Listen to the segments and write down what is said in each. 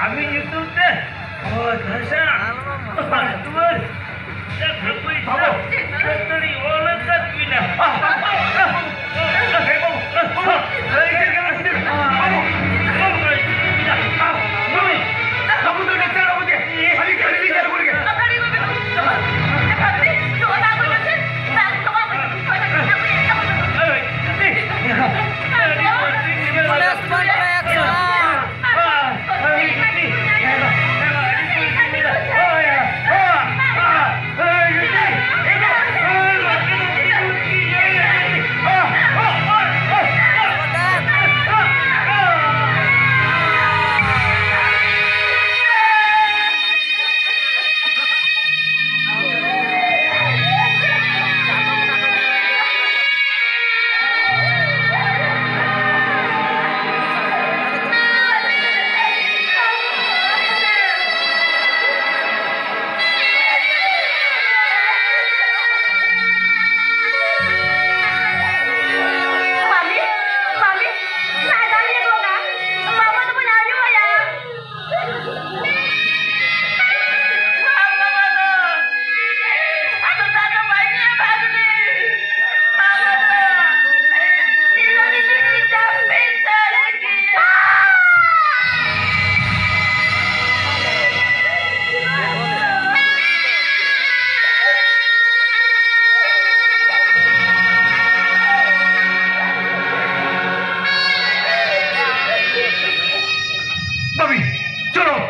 आम्ही निघतो ते. घसा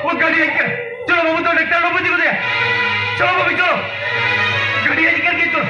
वो गाड़ी चलो बाबू तो डॉक्टर बाबू जी को दे चलो बाबू चलो. गाड़ी करके चलो